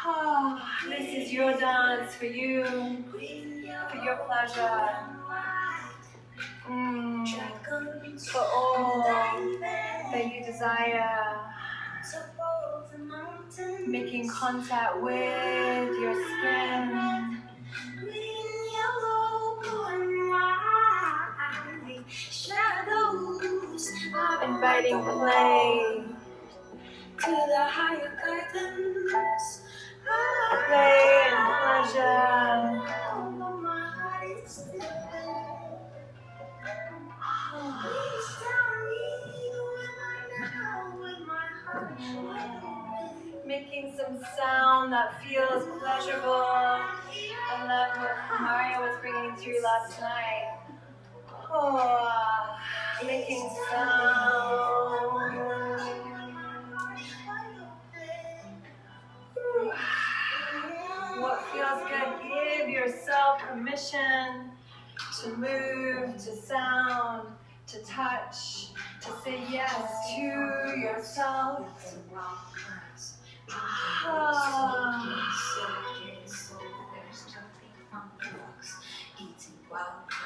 Ah, this is your dance for you, for your pleasure. Mm, for all that you desire. Making contact with your skin. Inviting play. To the higher curtains. Making some sound that feels pleasurable. I love what Mario was bringing through last night. Oh, making sound. What feels good? Give yourself permission to move, to sound, to touch, to say yes to yourself. Wow.